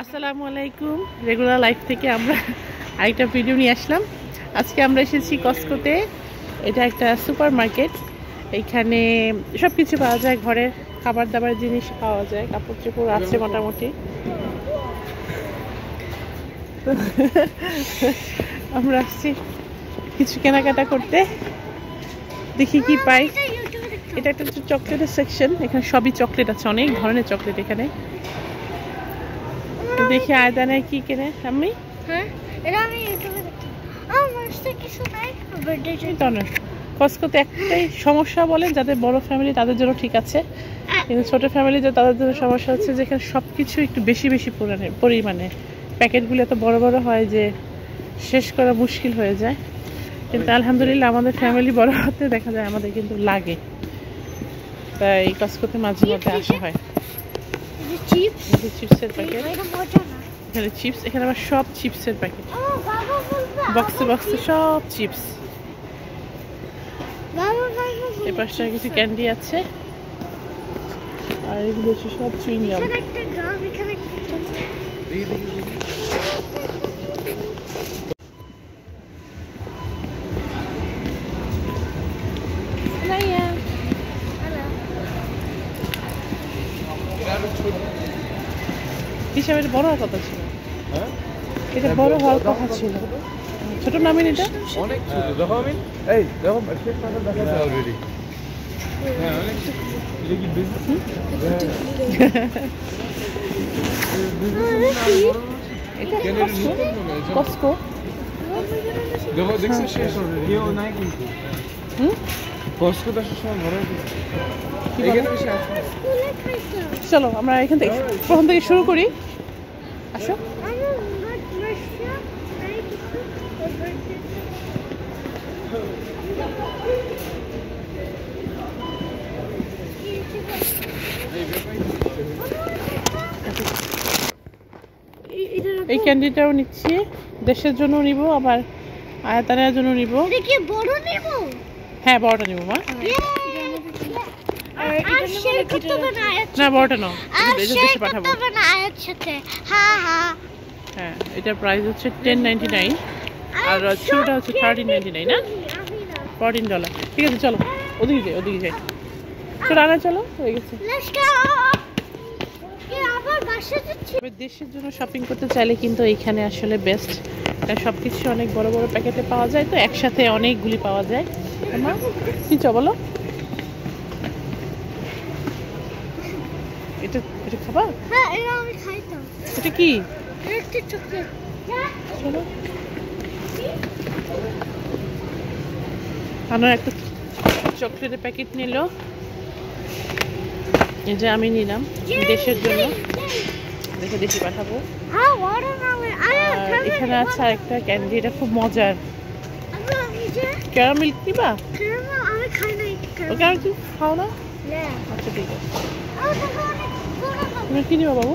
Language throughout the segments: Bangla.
আসসালামু আলাইকুম। রেগুলার লাইফ থেকে আমরা আরেকটা ভিডিও নিয়ে আসলাম। আজকে আমরা এসেছি কস্কোতে এটা একটা সুপার মার্কেট এইখানে সব কিছু পাওয়া যায়, ঘরের খাবার দাবার জিনিস পাওয়া যায় কাপড় চোপড় আছে মোটামুটি। আমরা আসছি কিছু কেনাকাটা করতে। দেখি কি পাই। এটা একটা হচ্ছে চকলেটের সেকশন এখানে সবই চকলেট আছে অনেক ধরনের চকলেট এখানে। দেখি আয়দানে কি কেনে আমি হ্যাঁ আমি কসকোতে একটাই সমস্যা বলেন যাদের বড় ফ্যামিলি তাদের জন্য ঠিক আছে। কিন্তু ছোট ফ্যামিলি যে তাদের জন্য সমস্যা হচ্ছে যে এখানে সব কিছু একটু বেশি বেশি পরিমাণে পরিমাণে। প্যাকেটগুলো এত বড় বড় হয় যে শেষ করা মুশকিল হয়ে যায়। কিন্তু আলহামদুলিল্লাহ আমাদের ফ্যামিলি বড় হতে দেখা যায় আমাদের কিন্তু লাগে। তাই কসকোতে মাঝে মধ্যে আসা হয়। চিপস চিপসের প্যাকেট এখানে চিপস এখানে আবার সব চিপসের প্যাকেট ও বাবা বলবে বক্সে বক্সে সব চিপস এই পাশটা কিছু ক্যান্ডি আছে। আর এগুলো হচ্ছে সব চুইংগাম হিসাবে এটা বড় হওয়ার কথা ছিল। এটা বড় হওয়ার কথা ছিল। ছোট? নামিন এটা অনেক ছোট। দেখো আমি। এই দেখো শেষ পাতা দেখা যায়। অলরেডি হ্যাঁ অনেক এটা দেখো দেখছ শেষ অলরেডি কেউ নাই কিন্তু হুম? কস্কো সময় চলো আমরা এখান থেকে প্রথম থেকে শুরু করি। আসো। এই ক্যান্ডিটাও নিচ্ছি। দেশের জন্য নিব আবার আয়াতানের জন্য নিব। বড় নেব? হ্যাঁ বড়টা নিব মা। না বড়টা নাও। পাঠাবো। হ্যাঁ হ্যাঁ হ্যাঁ এটার প্রাইস হচ্ছে টেন নাইনটি নাইন আর ছোটটা হচ্ছে থার্টিন নাইনটি নাইন না? ডলার ঠিক আছে চলো ওদিকে যাই ওদিকে যাই। চলো আনা চলো হয়ে গেছে। দেশের জন্য শপিং করতে চাইলে কিন্তু এইখানে আসলে বেস্ট এটা সব কিছু অনেক বড় বড় প্যাকেটে পাওয়া যায় তো একসাথে অনেকগুলি পাওয়া যায়। আমার কি চ বলো? এটা এটা খাবা? হ্যাঁ এটা আমি কি? চলো আমার একটা চকলেটের প্যাকেট নিল। এই যে আমি নিলাম দেশের জন্য। দেখে দেশে পাঠাবো। হ্যাঁ এখানে আছে আরেকটা ক্যান্ডি এটা খুব মজার। আমি আমি যে ক্যারামেল কিবা? Caramel আমি খাই নাই ওকে আর কি খাও না? আচ্ছা ঠিক আছে। তুমি কি নিবা বাবু?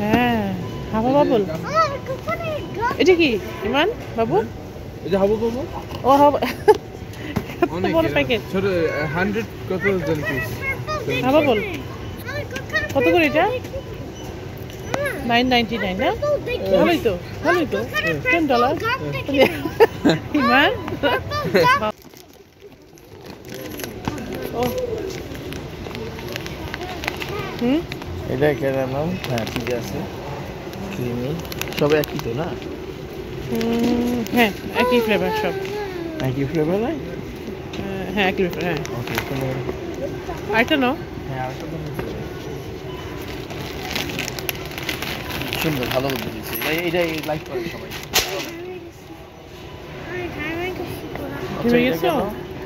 হ্যাঁ হাবা বাবুল। এটা কি ইমান বাবু? এই যে হাবু বাবু ও হাবা বড় প্যাকেট ছোট হান্ড্রেড কত জন পিস হাবা বল কত করে এটা? নাইন নাইনটি নাইন না ভালোই তো ভালোই তো টেন ডলার ইমান ও হুম এটা ক্যারামেল হ্যাঁ ঠিক আছে। ক্রিমি। সব একই তো না? হ্যাঁ একই ফ্লেভার সব। একই ফ্লেভার হ্যাঁ একই ফ্লেভার হ্যাঁ। কোনো আরেকটা নাও। হ্যাঁ আরেকটা তো নিতে হবে। সুন্দর ভালো বুদ্ধি দিচ্ছে এটা লাইক করে সবাই। হয়ে গেছো?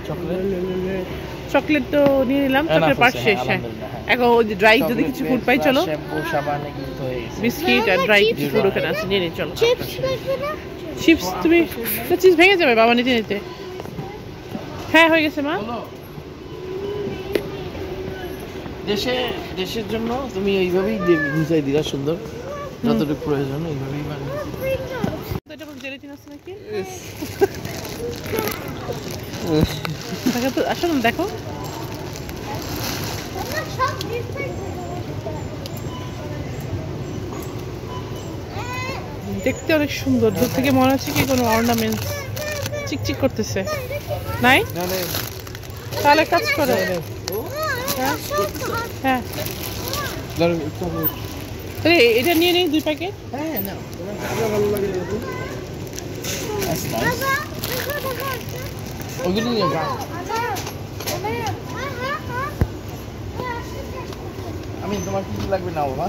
চকলেট? চকলেট তো নিয়ে নিলাম চকলেট পার্ট শেষ হ্যাঁ। এখন ওই ড্রাই যদি কিছু ফুড পাই চলো। শ্যাম্পু সাবান এগুলো তো হয়ে গেছে। বিস্কিট আর ড্রাই কিছু ফুড ওখানে আছে নিয়ে নিই চলো। চিপস তুমি চিপস ভেঙে যাবে বাবা নিতে নিতে। হ্যাঁ হয়ে গেছে মা। দেশে দেশের জন্য তুমি এইভাবেই বুঝাই দিলা সুন্দর। যতটুকু প্রয়োজন এইভাবেই বানিয়ে এটা কোনো জেলিটিন আছে নাকি? দেখো দেখতে অনেক সুন্দর। দূর থেকে মনে হচ্ছে কি কোনো অর্নামেন্ট চিকচিক করতেছে। নাই? না না তাহলে কাজ করে। হ্যাঁ? আমি তাহলে এটা নিয়ে নিই দুই প্যাকেট? হ্যাঁ না ভালো লাগে ওগুলো নিয়ে আমি তোমার কি কি লাগবে না বাবা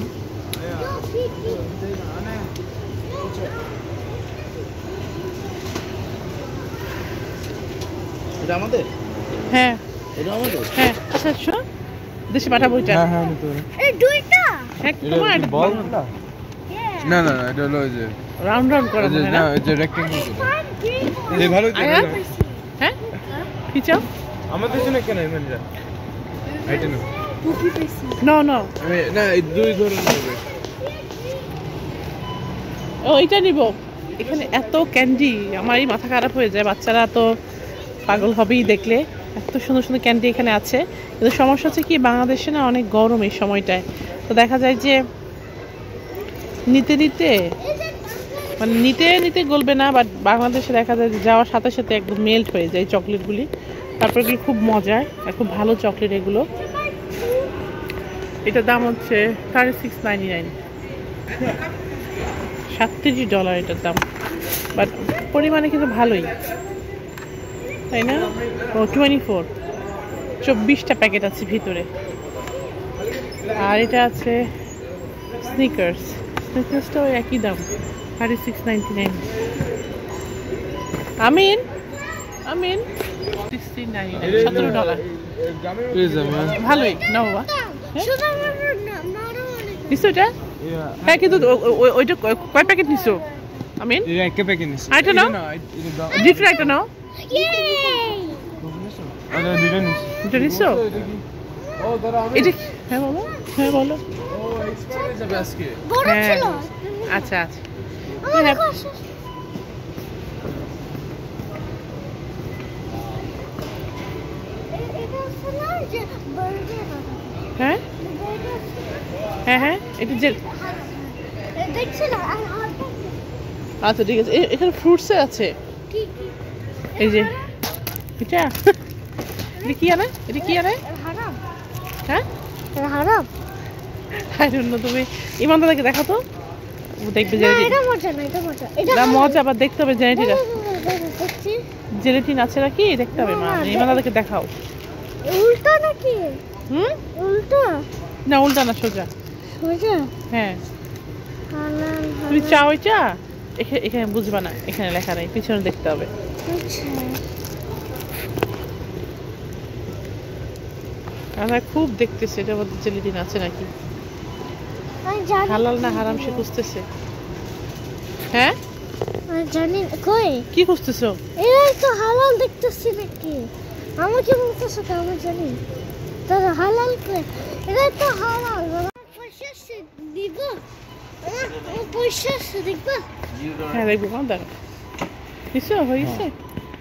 এটা আমাদের? হ্যাঁ। এটা আমাদের? হ্যাঁ আচ্ছা শোনো। দেশে পাঠাবো এটা। হ্যাঁ হ্যাঁ আমি তো এই দুইটা না। না না না, এটা হলো যে রাউন্ড রাউন্ড করা ওই যে না না? যে রেক্টেঙ্গেল Fun এই ভালো হ্যাঁ? কি চাও? আমাদের জন্য কেন এটা না নো নো না দুই ধরনের ও এটা নিব। এখানে এত ক্যান্ডি আমারই মাথা খারাপ হয়ে যায়। বাচ্চারা তো পাগল হবেই দেখলে। এত সুন্দর সুন্দর ক্যান্ডি এখানে আছে। কিন্তু সমস্যা হচ্ছে কি, বাংলাদেশে না অনেক গরম এই সময়টায়। তো দেখা যায় যে নিতে নিতে মানে নিতে নিতে গলবে না বাট বাংলাদেশে দেখা যায় যে যাওয়ার সাথে সাথে একদম মেল্ট হয়ে যায় চকলেটগুলি তারপর এগুলো খুব মজার আর খুব ভালো চকলেট এগুলো। এটার দাম হচ্ছে থার্টি সিক্স নাইনটি নাইন সাতত্রিশ ডলার এটার দাম। বাট পরিমাণে কিন্তু ভালোই। তাই না? ও টোয়েন্টি ফোর চব্বিশটা প্যাকেট আছে ভিতরে। আর এটা আছে স্নিকার্স স্নিকার্সটাও একই দাম thirty six ninety nine Amin? Amin? Sixty nine সতেরো ডলার ভালোই না বাবা। নিছো এটা? হ্যাঁ কিন্তু ওইটা কয়- প্যাকেট নিছো? আমিন? একটা প্যাকেট নিছি। আরেকটা নাও? ডিফারেন্ট একটা নাও! এটা নিছি এটা হ্যাঁ হ্যাঁ বলো। বড় হ্যাঁ। আচ্ছা আচ্ছা। হ্যাঁ। হ্যাঁ? হ্যাঁ হ্যাঁ। এটা যে আচ্ছা ঠিক আছে। এখানে ফ্রুটসে আছে। এই যে এটা? এটা কি আনে? এটা কি আনে? হারাম হ্যাঁ? হারাম আই ডোন্ট তুমি ইমান দাদাকে দেখো তো দেখবে না এটা মজা না এটা মজা। এটা মজা আবার দেখতে হবে জেনেটিন না, না, না, না, না, দেখছি। জেনেটিন আছে নাকি? দেখতে হবে মা। ইমান দাদাকে দেখাও। উল্টা নাকি? হুম? উল্টা? না উল্টা না সোজা। সোজা? হ্যাঁ। তুমি চাও এটা? এখানে বুঝবা না এখানে লেখা নেই পিছনে দেখতে হবে। আমরা খুব দেখতেছি এটার মধ্যে জেলিটিন আছে নাকি? হালাল না হারাম সে খুঁজতেছে। হ্যাঁ? জানি কই? কি খুঁজতেছো? এরাই তো হালাল দেখতেছি নাকি? আমাকে বলতেছো তো আমি জানি। দাদা হালাল কই এরাই তো হালাল। পয়সা দিব? পয়সা দেখবা হ্যাঁ দেখব দাঁড়া কিছু হয়েছে?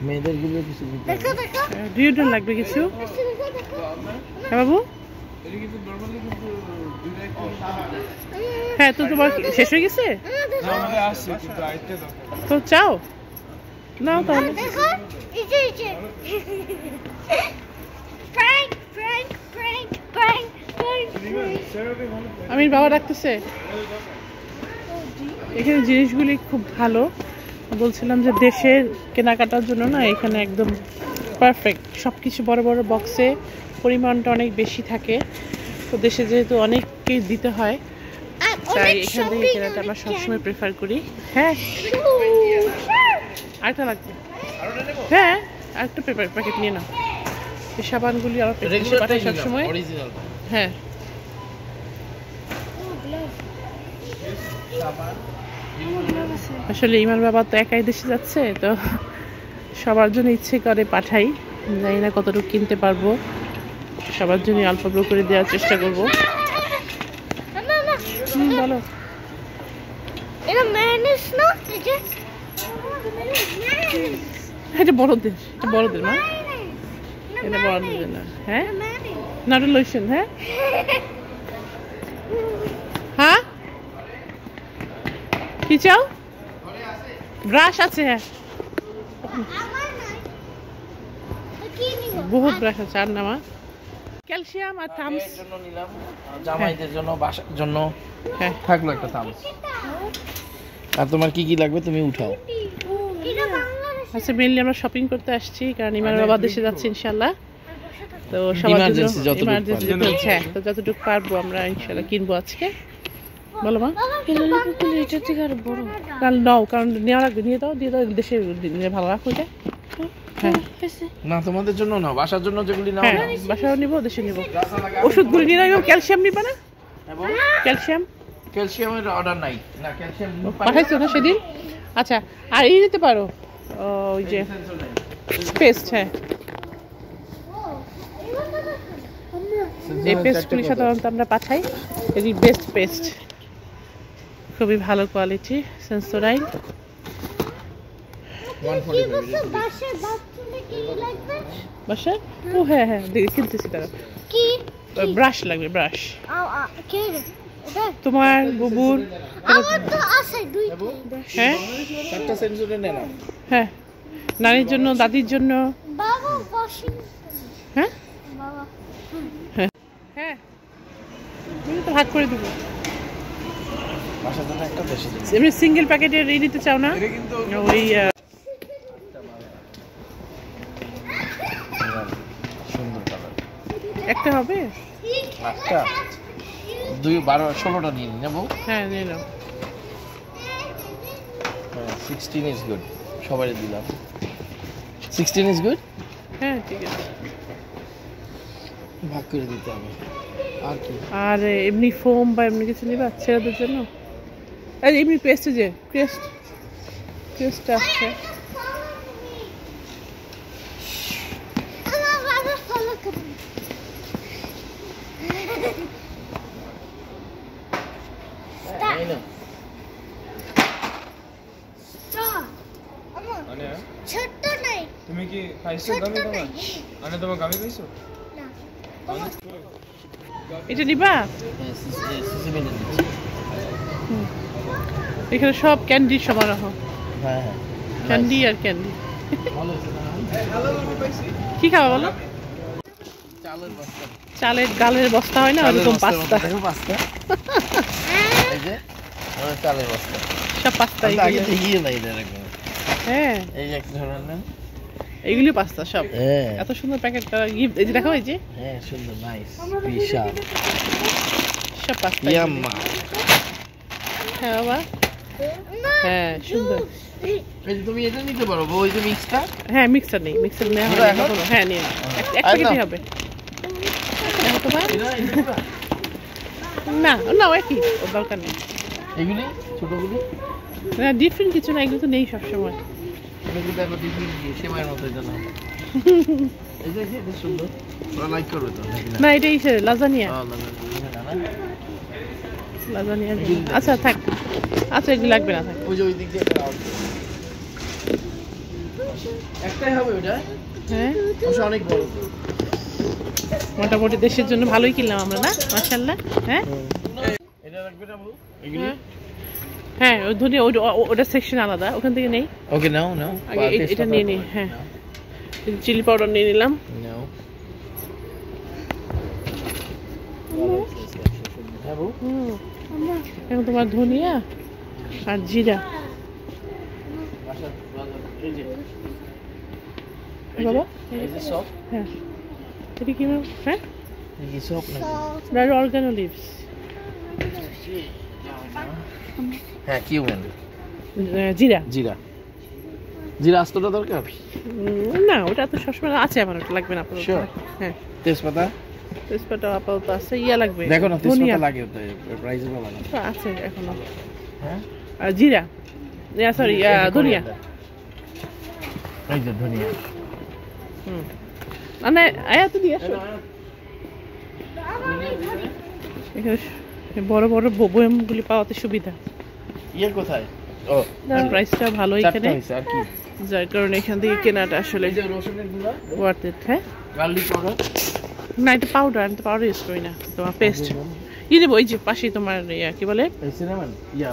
মেয়েদেরগুলো কিছু দেখো লাগবে কিছু? হ্যাঁ বাবু? হ্যাঁ তো তোমার শেষ হয়ে গেছে? তো চাও? নাও তাহলে আমি বাবা ডাকতেছে। এখানে জিনিসগুলি খুব ভালো। বলছিলাম যে দেশের কেনাকাটার জন্য না এখানে একদম পারফেক্ট সব কিছু বড় বড় বক্সে পরিমাণটা অনেক বেশি থাকে। তো দেশে যেহেতু অনেককেই দিতে হয় তাই এখান থেকে কেনাটা আমরা সবসময় প্রেফার করি। হ্যাঁ। আরেকটা লাগবে। হ্যাঁ আরেকটা পেপার প্যাকেট নিয়ে নাও। এই সাবানগুলি আমার পাঠাই সবসময়। হ্যাঁ। আসলে ইমার বাবা তো একাই দেশে যাচ্ছে তো সবার জন্য ইচ্ছে করে পাঠাই। জানি না কতটুকু কিনতে পারব। সবার জন্য অল্প অল্প করে দেওয়ার চেষ্টা করব। না না বলো। এটা না? বড়দের এটা বড়দের মা। এটা বড়দের জন্য হ্যাঁ? নট লোশন হ্যাঁ? কি চাও? ব্রাশ আছে হ্যাঁ। আমার নাই তো কি নিব বহুত ব্রাশ আছে আর নামা ক্যালসিয়াম আর থামস নিলাম জামাইদের জন্য বাসার জন্য। হ্যাঁ। থাকল একটা থামস আর তোমার কি কি লাগবে তুমি উঠাও। আচ্ছা মেনলি আমরা শপিং করতে আসছি কারণ ইমার বাবা দেশে যাচ্ছে ইনশাল্লাহ তো সবার জন্য। যতটুকু, হ্যাঁ তো যতটুকু পারব আমরা ইনশাল্লাহ কিনবো আজকে। বলো মা। এটা থেকে আর বড় কারণ নাও কারণ নেওয়া লাগবে নিয়ে দাও দিয়ে দাও দেশে নিয়ে ভালো রাখো এটা হ্যাঁ। না তোমাদের জন্য না বাসার জন্য যেগুলি নাও হ্যাঁ। বাসাও নিবো দেশে নিবো। ওষুধগুলি নিয়ে রাখব ক্যালসিয়াম নিবা না? এবং ক্যালসিয়াম? ক্যালসিয়ামের অর্ডার নাই। না ক্যালসিয়াম পাঠাইছো না সেদিন? আচ্ছা আর এই নিতে পারো ওই যে পেস্ট হ্যাঁ। এই পেস্টগুলি সাধারণত আমরা পাঠাই এটি বেস্ট পেস্ট খুবই ভালো কোয়ালিটি সেন্সোরাইন বাসা ও হ্যাঁ হ্যাঁ দেখি কিনতেছি তারা ব্রাশ লাগবে ব্রাশ তোমার বুবুর? আমার তো আছে দুইটা। হ্যাঁ? হ্যাঁ। নানির জন্য দাদির জন্য। হ্যাঁ? হ্যাঁ। তুমি তো ভাগ করে দেবো বাসার জন্য একটা দেশে জন্য এমনি সিঙ্গেল প্যাকেটের এই নিতে চাও না? ওই একটা হবে? একটা? দুই বারো ষোলোটা নিয়ে নিই নেব? হ্যাঁ নিয়ে নাও। সিক্সটিন ইজ গুড সবাই দিলাম। সিক্সটিন ইজ গুড হ্যাঁ ঠিক আছে। ভাগ করে দিতে হবে। আর কি? আর এমনি ফোম বা এমনি কিছু নিবা ছেলেদের জন্য? আর এমনি পেস্ট যে পেস্ট পেস্ট আসছে। মানে তুমি কি খাইছো ছোট্ট গামি তোমার? মানে তোমার গামি খাইছো না। এটা নিবা? হ্যাঁ, এখানে সব ক্যান্ডি সমারোহ। হ্যাঁ হ্যাঁ। ক্যান্ডি আর ক্যান্ডি। ভালো হয়েছে না? কি খাওয়া বলো? চালের বস্তা। ডালের বস্তা হয় না? ওরকম পাস্তা। চালের বস্তা। সব হ্যাঁ। এই এক ধরনের এগুলি পাস্তা সব। হ্যাঁ। এত সুন্দর প্যাকেটটা গিফট এই যে দেখো এই যে। হ্যাঁ সুন্দর নাইস বিশাল। সব পাস্তা ইয়াম্মা। হ্যাঁ বাবা। হ্যাঁ সুন্দর। তুমি এটা নিতে পারো ওই যে মিক্সটা হ্যাঁ মিক্সার নেই নেওয়া পুরো হয়? না নিয়ে। এক- প্যাকেটই হবে? না না একই ওর দরকার নেই। এগুলি? ছোটগুলি? না ডিফারেন্ট কিছু না এগুলো তো নেই সবসময়। এগুলি দেখো টিফিন দিয়ে সেমাইয়ের মতো এটা নাও। এই যে সুন্দর। ওরা লাইক করবে তো না। না লাজানিয়া। না, না, না, না, না। লাজানিয়া আচ্ছা থাক। আচ্ছা এগুলো লাগবে না থাক। ওই যে ওই দিক দিয়ে একটা out করো। একটাই হবে ওটা হ্যাঁ। অনেক বড়। মোটামুটি দেশের জন্য ভালোই কিনলাম আমরা না? মাশাল্লাহ হ্যাঁ? এটা না হ্যাঁ। ওই ধরে ওটা সেকশন আলাদা। ওখান থেকে নেই। ওকে নাও নাও। এটা নিয়ে নিই, হ্যাঁ। চিলি পাউডার নিয়ে নিলাম। নাও। এখন তোমার ধনিয়া আর জিরা। বাবা? হ্যাঁ। এটা কি? হ্যাঁ? হ্যাঁ জিরা। জিরা। জিরা আস্তটা দরকার? না ওটা তো সবসময় আছে আমার ওটা লাগবে না হ্যাঁ। তেজপাতা? তেজপাতা আপাতত আছে ইয়া লাগবে দেখো না তেজপাতা লাগে তো প্রাইস ভালো না আছে এখনও। হ্যাঁ? আর জিরা। ইয়া সরি ধনিয়া। এই যে ধনিয়া। হুম। মানে আয়া তো দিয়ে আসো। এখানে বড় বড় বয়ামগুলি পাওয়াতে সুবিধা। ইয়ে কোথায়? ও। প্রাইসটা ভালো এখানে। আর কি? যার কারণে এখান থেকে কেনাটা আসলে রসুনের গুঁড়া। ওয়ার্থ ইট হ্যাঁ? গার্লিক পাউডার না এটা পাউডার আমি তো পাউডার ইউজ করি না তোমার পেস্ট ই দেবো ওই যে পাশেই তোমার ইয়া কি বলে? ইয়া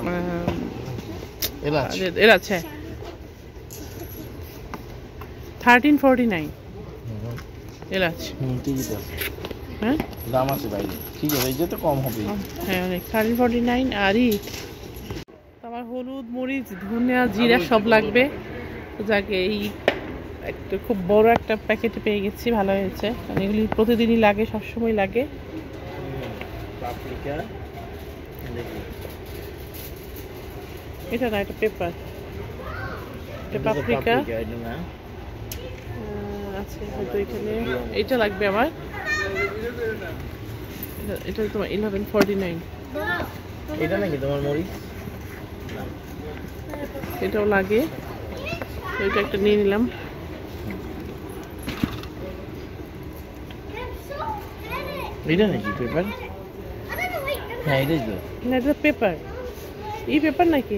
এলাচ। আছে থার্টিন ফোরটি নাইন এলাচ। হ্যাঁ? দাম আছে বাইরে ঠিক আছে এই যে তো কম হবে। হ্যাঁ অনেক। থার্টিন ফোরটি নাইন আরই আমার হলুদ মরিচ ধনিয়া জিরা সব লাগবে। যাকে এই একটা খুব বড় একটা প্যাকেটে পেয়ে গেছি ভালো হয়েছে। কারণ এগুলি প্রতিদিনই লাগে সবসময় লাগে। এটা না এটা পেপার এটা পাপরিকা আছে হয়তো এখানে। এটা লাগবে আমার। এটা- এটা তোমার ইলেভেন ফর্টি নাইন এটা নাকি তোমার মরিচ? এটাও লাগে। এটা একটা নিয়ে নিলাম। এটা নাকি পেপার হ্যাঁ এটাই তো না এটা পেপার এই পেপার নাকি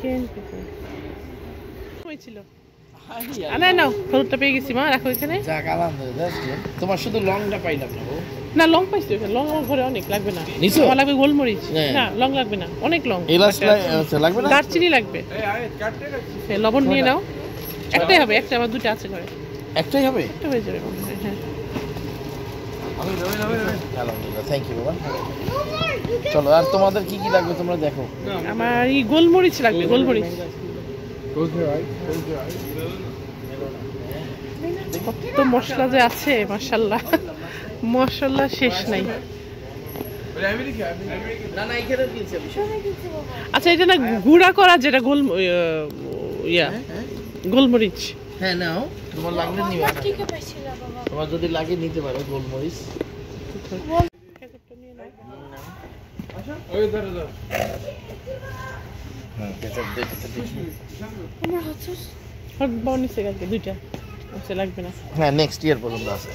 কেন পেপার ছিল আ, না হলুদটা পেয়ে গেছি মা রাখো এখানে যাক আলহামদুলিল্লাহ তোমার শুধু লংটা পাইলাম না না লং পাইছি ওখানে লং আমার ঘরে অনেক লাগবে না? আমার লাগবে গোলমরিচ হ্যাঁ। না লং লাগবে না অনেক লং এলাচ লাগবে না দারচিনি লাগবে লবণ নিয়ে নাও একটাই হবে একটা আমার দুটো আছে ঘরে একটাই হবে একটা হয়ে যাবে হ্যাঁ। আলহামদুলিল্লাহ থ্যাংক ইউ বাবা। চলো আর তোমাদের কি কি লাগবে তোমরা দেখো। আমার এই গোলমরিচ লাগবে গোলমরিচ। কত মশলা যে আছে মাশাল্লাহ মশলা শেষ নাই। আচ্ছা এটা না গুঁড়া করা যেটা গোল ইয়া, ইয়া গোলমরিচ। হ্যাঁ নাও। তোমার লাগলে নিবে। তোমার যদি লাগে নিতে পারো গোলমরিচ। হ্যাঁ হ্যাঁ নেক্সট ইয়ার পর্যন্ত আছে।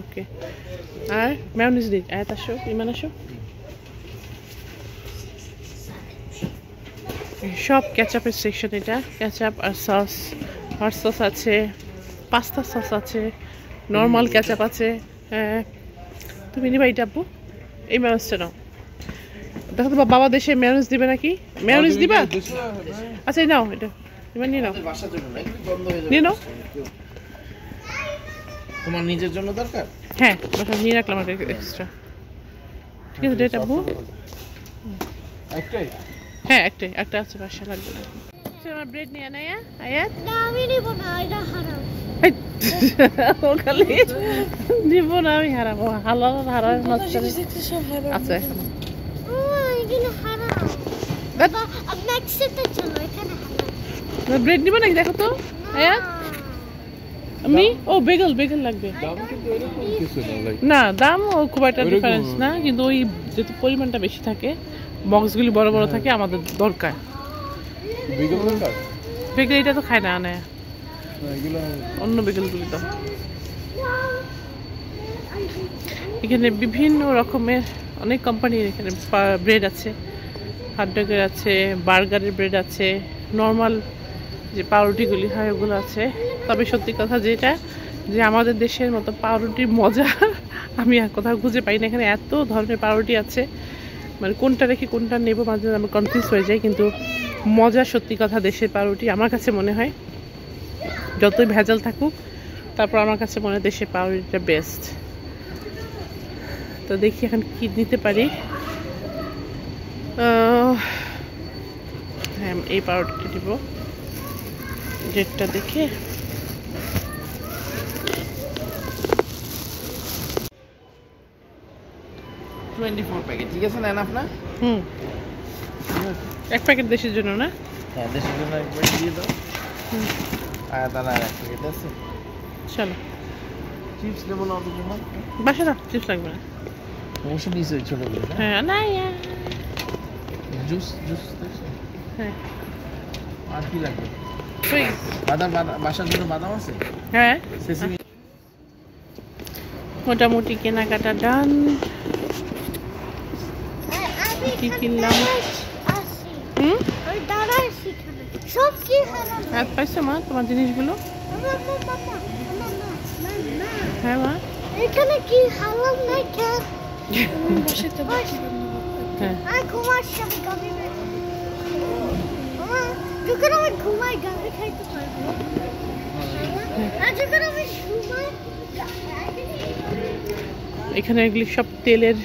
ওকে আর ম্যায়োনিজ দিক আয়াত আসো ইমান আসো। সব ক্যাচাপের সেকশন এটা। ক্যাচাপ আর সস হট সস আছে পাস্তা সস আছে নর্মাল ক্যাচাপ আছে হ্যাঁ। তুমি নিবা এটা আপু এই ম্যানোজটা নাও। দেখো তো বাবা দেশে ম্যানোজ দিবে নাকি? ম্যানোজ দিবা? আচ্ছা এই নাও এটা। এবার নিয়ে নাও। হয়ে নিয়ে নাও। তোমার নিজের জন্য দরকার? হ্যাঁ বাসা নিয়ে রাখলাম এক্সট্রা ঠিক আছে ডেট আপু একটাই। হ্যাঁ একটাই একটা আছে বাসা লাগবে না। আমার ব্রেড নিয়ে আয়াত না আমি নিব না এটা হারাম। ও খালি নিব না আমি হালাল হারাম ব্রেড নিব নাকি দেখো তো। আয়াত আমি? ও বেগল বেগল লাগবে। না দাম ও খুব একটা ডিফারেন্স না কিন্তু ওই যেহেতু পরিমাণটা বেশি থাকে বক্সগুলি বড় বড় থাকে আমাদের দরকার। বিগল এটা তো খায় না আনে। অন্য বেগলগুলি তো এখানে বিভিন্ন রকমের অনেক কোম্পানির এখানে ব্রেড আছে। হটডগের আছে বার্গারের ব্রেড আছে নর্মাল যে পাউরুটিগুলি হয় ওগুলো আছে। তবে সত্যি কথা যেটা যে আমাদের দেশের মতো পাউরুটির মজা আমি আর কোথাও খুঁজে পাই না। এখানে এত ধরনের পাউরুটি আছে। মানে কোনটা রেখে কোনটা নেব মাঝে আমি কনফিউজ হয়ে যাই, কিন্তু মজা সত্যি কথা দেশের পাউরুটি। আমার কাছে মনে হয় যতই ভেজাল থাকুক, তারপর আমার কাছে মনে হয় দেশের পাউরুটিটা বেস্ট তো দেখি এখন কি নিতে পারি। হ্যাঁ এই পাউরুটিটা দিব ডেটটা দেখে টোয়েন্টি ফোর প্যাকেট ঠিক আছে নেন আপনার? হুম। এক প্যাকেট দেশের জন্য না? হ্যাঁ দেশের জন্য একবার দিয়ে দাও। হুম। আর তাহলে আর এক প্যাকেট আছে? চলো। চিপস নেব না ওদের জন্য? বাসা না চিপস লাগবে না। অবশ্য নিচে ওই ছোটোগুলো হ্যাঁ? না। জুস জুস হ্যাঁ। আর কি লাগবে? বাদাম বাদাম বাসার জন্য বাদাম আছে? হ্যাঁ। মোটামুটি কেনাকাটা ডান কি কিনলাম? আসি হুম? আমি দাঁড়াই সেখানে সব কি হারাম হাত পাইছো মা তোমার জিনিসগুলো? হ্যাঁ মা। এখানে কি হারাম নাই কেন বসে তো হ্যাঁ। আর ঘুমাচ্ছি আমি গাবি যখন আমি ঘুমাই গাবি খাইতে পারব? আর যখন আমি ঘুমাই এখানে এগুলি সব তেলের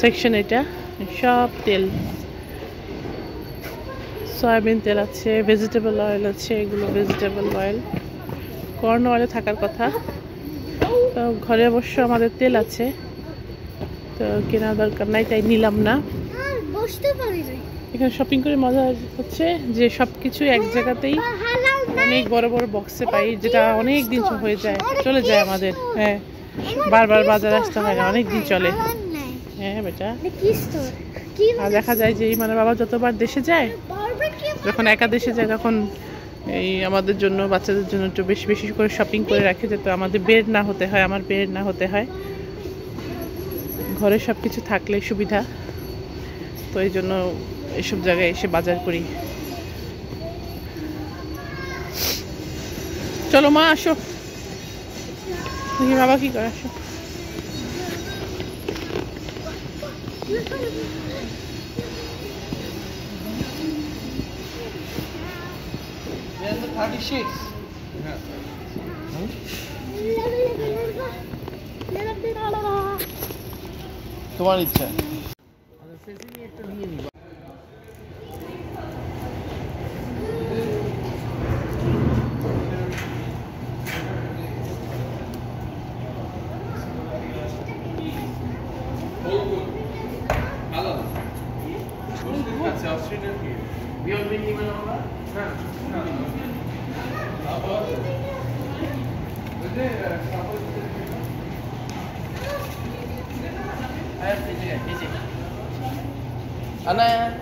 সেকশন এটা। সব তেল। সয়াবিন তেল আছে ভেজিটেবল অয়েল আছে এগুলো ভেজিটেবল অয়েল কর্ন অয়েলে থাকার কথা। তো ঘরে অবশ্য আমাদের তেল আছে। তো কেনার দরকার নাই তাই নিলাম না। এখানে শপিং করে মজা হচ্ছে যে সব কিছু এক জায়গাতেই অনেক বড় বড় বক্সে পাই যেটা অনেক দিন হয়ে যায় চলে যায় আমাদের। হ্যাঁ বারবার বাজার আসতে হয় না অনেক দিন চলে। হ্যাঁ বেটা। কি আর দেখা যায় যে মানে বাবা যতবার দেশে যায় যখন একা দেশে যায় তখন এই আমাদের জন্য বাচ্চাদের জন্য একটু বেশি বেশি করে শপিং করে রাখে যাতে আমাদের বের না হতে হয় আমার বের না হতে হয়। ঘরে সব কিছু থাকলে সুবিধা। তো এই জন্য এসব জায়গায় এসে বাজার করি। চলো মা আসো। বাবা কি করে আসো। সিক্স তোমার ইচ্ছা। নিবা। Ana. মার্চ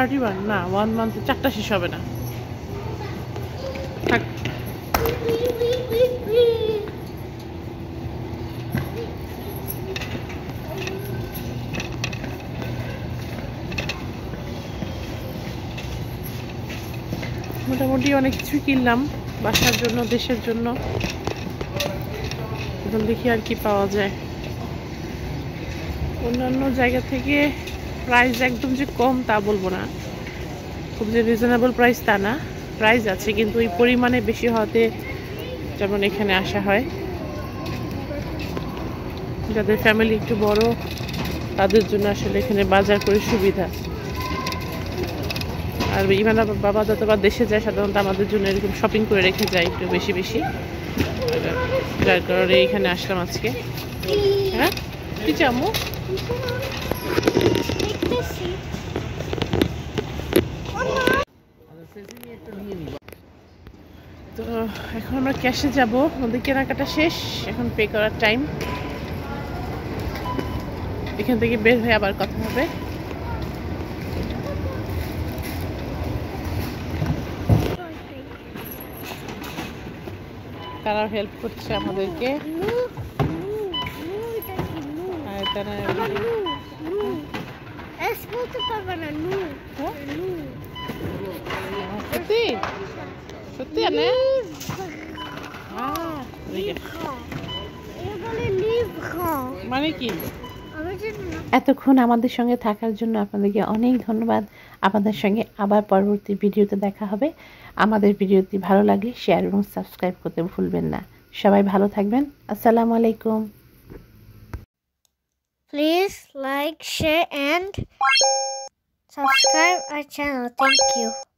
থার্টি ওয়ান না চারটা হবে না। মোটামুটি অনেক কিছু কিনলাম, বাসার জন্য, দেশের জন্য। দেখি আর কি পাওয়া যায়। অন্যান্য জায়গা থেকে প্রাইস একদম যে কম তা বলব না। খুব যে রিজনেবল প্রাইস তা না। প্রাইস আছে, কিন্তু ওই পরিমাণে বেশি হওয়াতে যেমন এখানে আসা হয়। যাদের ফ্যামিলি একটু বড়, তাদের জন্য আসলে এখানে বাজার করে সুবিধা। আর ইমানা বাবা যতবার দেশে যায়, সাধারণত আমাদের জন্য এরকম শপিং করে রেখে যায় একটু বেশি বেশি। যার কারণে এখানে আসলাম আজকে। হ্যাঁ? কি চামু তো এখন আমরা ক্যাশে যাব। আমাদের কেনাকাটা শেষ এখন পে করার টাইম এখান থেকে বের হয়ে আবার কথা হবে। তারাও হেল্প করছে আমাদেরকে। তারা বলতে পারবে না নু? নু সত্যি সত্যি আনে মানে কি এতক্ষণ আমাদের সঙ্গে থাকার জন্য আপনাদেরকে অনেক ধন্যবাদ। আপনাদের সঙ্গে আবার পরবর্তী ভিডিওতে দেখা হবে। আমাদের ভিডিওটি ভালো লাগলে শেয়ার এবং সাবস্ক্রাইব করতে ভুলবেন না। সবাই ভালো থাকবেন। আসসালামু আলাইকুম। Please like, share, and subscribe our channel. Thank you.